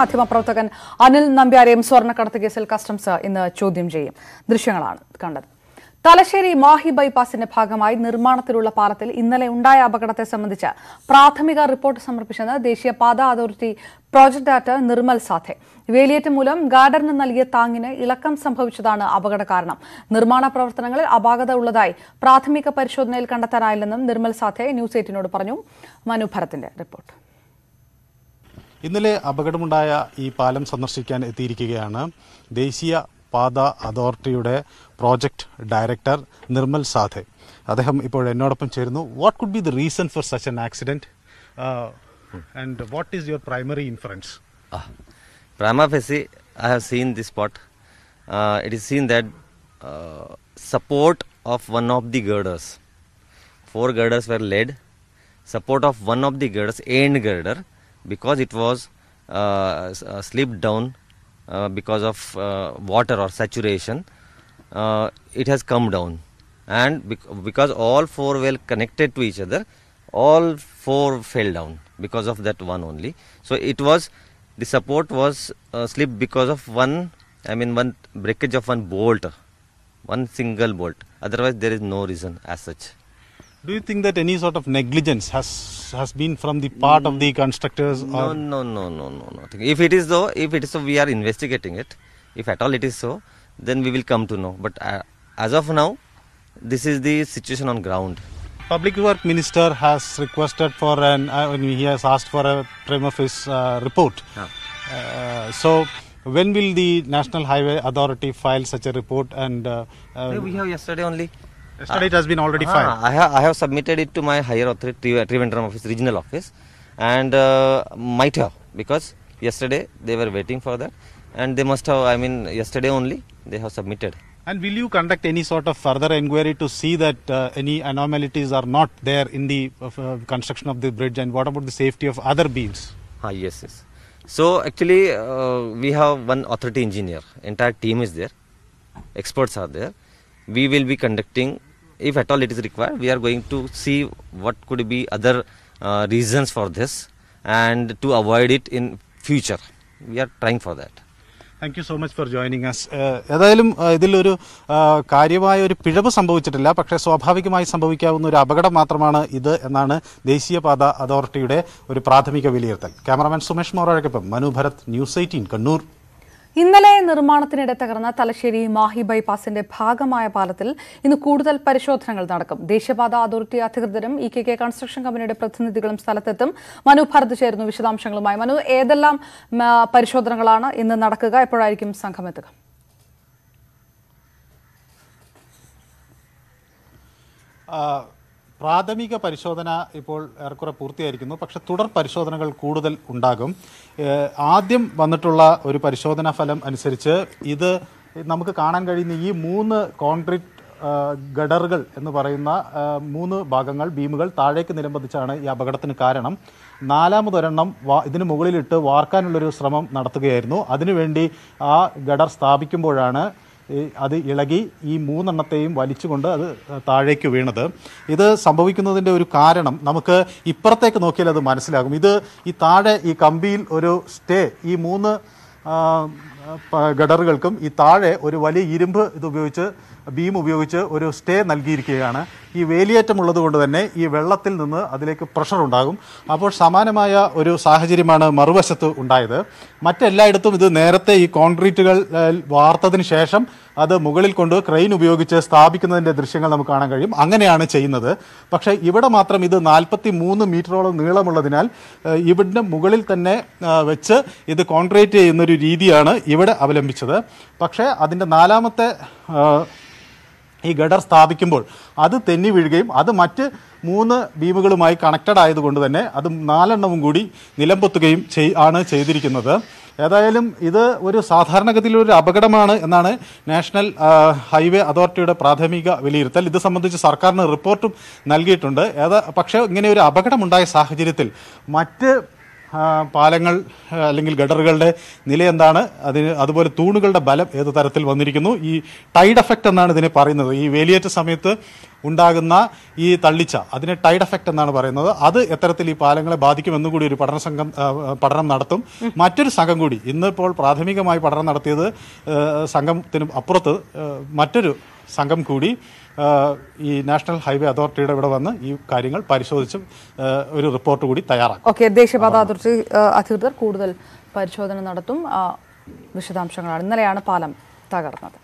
മാധ്യമപ്രവർത്തകൻ അനിൽ നമ്പ്യാരെയും സ്വർണക്കടത്ത് കേസിൽ കസ്റ്റംസ് ഇന്ന് ചോദ്യം ചെയ്യും. ദൃശ്യങ്ങളാണ് കണ്ടത്. തലശ്ശേരി മാഹി ബൈപ്പാസിന്റെ ഭാഗമായി നിർമ്മാണത്തിലുള്ള പാലത്തിൽ ഇന്നലെ ഉണ്ടായ അപകടത്തെ സംബന്ധിച്ച് പ്രാഥമിക റിപ്പോർട്ട് സമർപ്പിച്ചെന്ന് ദേശീയ പാത authority project director Nirmal Sadhe വേലിയേറ്റം മൂലം ഗാർഡറിന് നൽകിയ താങ്ങിന് ഇളക്കം സംഭവിച്ചതാണ് അപകട കാരണം. നിർമ്മാണ പ്രവർത്തനങ്ങളിൽ അപാകത ഉള്ളതായി പ്രാഥമിക പരിശോധനയിൽ കണ്ടെത്താനായില്ലെന്നും നിർമ്മൽ സാധെ ന്യൂസ് എയ്റ്റിനോട് പറഞ്ഞു. മനു ഭരത്തിന്റെ റിപ്പോർട്ട്. ഇന്നലെ അപകടമുണ്ടായ ഈ പാലം സന്ദർശിക്കാൻ എത്തിയിരിക്കുകയാണ് ദേശീയ പാത അതോറിറ്റിയുടെ പ്രോജക്ട് ഡയറക്ടർ നിർമ്മൽ സാധെ. അദ്ദേഹം ഇപ്പോൾ എന്നോടൊപ്പം ചേരുന്നു. What could be the reason for such an accident and what is your primary inference Ah. I have seen the spot it is seen that support of one of the of for of the lead support of one of the girders, end girder, because it was uh, uh, slipped down uh, because of water or saturation, it has come down. And bec- because all four were connected to each other, all four fell down because of that one only. So it was the support was uh, slipped because of one, I mean one breakage of one bolt, one single bolt. Otherwise there is no reason as such. Do you think that any sort of negligence has has been from the part of the constructors No, no, no, no, no, nothing. If it is so, if it is so, we are investigating it. If at all it is so, then we will come to know. But uh, as of now, this is the situation on ground. Public Work Minister has requested for an uh, he has asked for a prima facie uh, report. Ah. Uh, so when will the National Highway Authority file such a report and uh, uh, we have yesterday only. Yesterday it has been already Ah, filed. I have I have submitted it to my higher authority, Tri- Trivandrum office, regional office, and uh, might have because yesterday they were waiting for that, and they must have. I mean, yesterday only they have submitted. And will you conduct any sort of further inquiry to see that uh, any anomalies are not there in the uh, construction of the bridge and what about the safety of other beams? Ah, yes, yes. So actually, uh, we have one authority engineer. Entire team is there. Experts are there. We will be conducting, if at all it is required, we are going to see what could be other uh, reasons for this, and to avoid it in future. We are trying for that. Thank you so much for joining us ഏതായാലും uh, ഇതിലൊരു uh, കാര്യമായ ഒരു പിഴവ് സംഭവിച്ചിട്ടില്ല. പക്ഷേ സ്വാഭാവികമായി സംഭവിക്കാവുന്ന ഒരു അപകടം മാത്രമാണ് ഇത് എന്നാണ് ദേശീയപാത അതോറിറ്റിയുടെ ഒരു പ്രാഥമിക വിലയിരുത്തൽ. ക്യാമറമാൻ സുമേഷ് മോറോഴക്കൊപ്പം മനു ഭരത് ന്യൂസ് എയ്റ്റീൻ കണ്ണൂർ. ഇന്നലെ നിർമ്മാണത്തിനിടെ തകർന്ന തലശ്ശേരി മാഹി ബൈപ്പാസിന്റെ ഭാഗമായ പാലത്തിൽ ഇന്ന് കൂടുതൽ പരിശോധനകൾ നടക്കും. ദേശീയപാത അതോറിറ്റി അധികൃതരും ഇ കെ കെ കൺസ്ട്രക്ഷൻ കമ്പനിയുടെ പ്രതിനിധികളും സ്ഥലത്തെത്തും. മനു ഭരത് ചേരുന്നു വിശദാംശങ്ങളുമായി. മനു ഏതെല്ലാം പരിശോധനകളാണ് ഇന്ന് നടക്കുക? എപ്പോഴായിരിക്കും സംഘം എത്തുക? ആ, പ്രാഥമിക പരിശോധന ഇപ്പോൾ ഏറെക്കുറെ പൂർത്തിയായിരിക്കുന്നു. പക്ഷെ തുടർ പരിശോധനകൾ കൂടുതൽ ഉണ്ടാകും. ആദ്യം വന്നിട്ടുള്ള ഒരു പരിശോധനാ ഫലം അനുസരിച്ച് ഇത് നമുക്ക് കാണാൻ കഴിയുന്ന ഈ മൂന്ന് കോൺക്രീറ്റ് ഗഡറുകൾ എന്ന് പറയുന്ന മൂന്ന് ഭാഗങ്ങൾ ബീമുകൾ താഴേക്ക് നിലംബന്ധിച്ചാണ് ഈ അപകടത്തിന് കാരണം. നാലാമതൊരെണ്ണം വാ ഇതിന് മുകളിലിട്ട് വാർക്കാനുള്ളൊരു ശ്രമം നടത്തുകയായിരുന്നു. അതിനുവേണ്ടി ആ ഗഡർ സ്ഥാപിക്കുമ്പോഴാണ് അത് ഇളകി ഈ മൂന്നെണ്ണത്തെയും വലിച്ചുകൊണ്ട് അത് താഴേക്ക് വീണത്. ഇത് സംഭവിക്കുന്നതിന്റെ ഒരു കാരണം നമുക്ക് ഇപ്പുറത്തേക്ക് നോക്കിയാൽ അത് മനസ്സിലാകും. ഇത് ഈ താഴെ ഈ കമ്പിയിൽ ഒരു സ്റ്റേ ഈ മൂന്ന് ഗഡറുകൾക്കും ഈ താഴെ ഒരു വലിയ ഇരുമ്പ് ഇത് ഉപയോഗിച്ച് ബീം ഉപയോഗിച്ച് ഒരു സ്റ്റേ നൽകിയിരിക്കുകയാണ്. ഈ വേലിയേറ്റമുള്ളത് കൊണ്ട് തന്നെ ഈ വെള്ളത്തിൽ നിന്ന് അതിലേക്ക് പ്രഷർ ഉണ്ടാകും. അപ്പോൾ സമാനമായ ഒരു സാഹചര്യമാണ് മറുവശത്ത് ഉണ്ടായത്. മറ്റെല്ലായിടത്തും ഇത് നേരത്തെ ഈ കോൺക്രീറ്റുകൾ വാർത്തതിന് ശേഷം അത് മുകളിൽ കൊണ്ട് ക്രെയിൻ ഉപയോഗിച്ച് സ്ഥാപിക്കുന്നതിന്റെ ദൃശ്യങ്ങൾ നമുക്ക് കാണാൻ കഴിയും. അങ്ങനെയാണ് ചെയ്യുന്നത്. പക്ഷേ ഇവിടെ മാത്രം ഇത് നാൽപ്പത്തി മൂന്ന് മീറ്ററോളം നീളമുള്ളതിനാൽ ഇവിടുന്ന് മുകളിൽ തന്നെ വെച്ച് ഇത് കോൺക്രീറ്റ് ചെയ്യുന്നൊരു രീതിയാണ് ഇവിടെ അവലംബിച്ചത്. പക്ഷേ അതിന്റെ നാലാമത്തെ ഈ ഗഡർ സ്ഥാപിക്കുമ്പോൾ അത് തെന്നി വീഴുകയും അത് മറ്റ് മൂന്ന് ബീമുകളുമായി കണക്റ്റഡ് ആയതുകൊണ്ട് തന്നെ അത് നാലെണ്ണവും കൂടി നിലംപൊത്തുകയും ചെയ് ആണ് ചെയ്തിരിക്കുന്നത്. ഏതായാലും ഇത് ഒരു സാധാരണഗതിയിലൊരു അപകടമാണ് എന്നാണ് നാഷണൽ ഹൈവേ അതോറിറ്റിയുടെ പ്രാഥമിക വിലയിരുത്തൽ. ഇത് സംബന്ധിച്ച് സർക്കാരിന് റിപ്പോർട്ടും നൽകിയിട്ടുണ്ട്. ഏതാ പക്ഷേ ഇങ്ങനെ ഒരു അപകടമുണ്ടായ സാഹചര്യത്തിൽ മറ്റ് പാലങ്ങൾ അല്ലെങ്കിൽ ഗഡറുകളുടെ നില എന്താണ്? അതിന് അതുപോലെ തൂണുകളുടെ ബലം ഏത് തരത്തിൽ വന്നിരിക്കുന്നു? ഈ ടൈഡ് എഫക്റ്റ് എന്നാണ് ഇതിനെ പറയുന്നത്. ഈ വേലിയേറ്റ സമയത്ത് ഉണ്ടാകുന്ന ഈ തള്ളിച്ച അതിനെ ടൈഡ് എഫക്റ്റ് എന്നാണ് പറയുന്നത്. അത് എത്തരത്തിൽ ഈ പാലങ്ങളെ ബാധിക്കുമെന്നും കൂടി ഒരു പഠന സംഘം പഠനം നടത്തും. മറ്റൊരു സംഘം കൂടി ഇന്നിപ്പോൾ പ്രാഥമികമായി പഠനം നടത്തിയത് സംഘത്തിന് അപ്പുറത്ത് മറ്റൊരു സംഘം കൂടി ഈ നാഷണൽ ഹൈവേ അതോറിറ്റിയുടെ ഇവിടെ വന്ന് ഈ കാര്യങ്ങൾ പരിശോധിച്ചും ഒരു റിപ്പോർട്ട് കൂടി തയ്യാറാക്കും. ഓക്കെ ദേശീയപാത അതോറിറ്റി അധികൃതർ കൂടുതൽ പരിശോധന നടത്തും. വിശദാംശങ്ങളാണ്. ഇന്നലെയാണ് പാലം തകർന്നത്.